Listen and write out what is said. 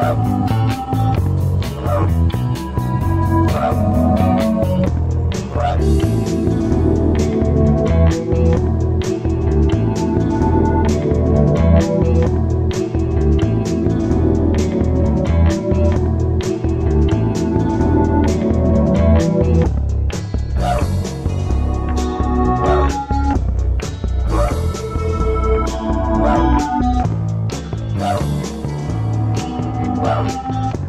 Bro. out.